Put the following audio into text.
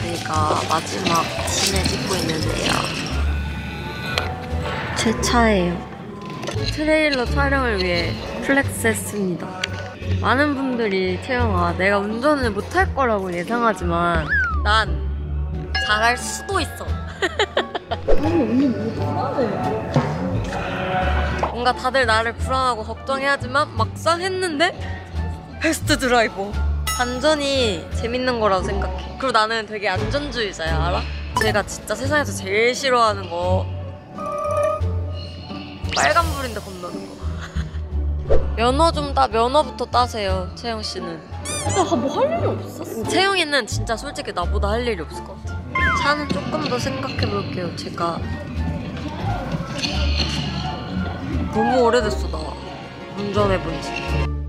저희가 마지막 씬을 찍고 있는데요. 제 차예요. 트레일러 촬영을 위해 flex 했습니다. 많은 분들이 채영아 내가 운전을 못할 거라고 예상하지만 난 잘할 수도 있어. 뭔가 다들 나를 불안하고 걱정해 하지만 막상 했는데 베스트 드라이버. 반전이 재밌는 거라고 생각해. 그리고 나는 되게 안전주의자야, 알아? 제가 진짜 세상에서 제일 싫어하는 거 빨간불인데 건너는 거. 면허 좀 따, 면허부터 따세요, 채영 씨는. 나뭐할 일이 없었어. 채영이는 진짜 솔직히 나보다 할 일이 없을 것 같아. 차는 조금 더 생각해 볼게요, 제가. 너무 오래됐어, 나. 운전해 본 지.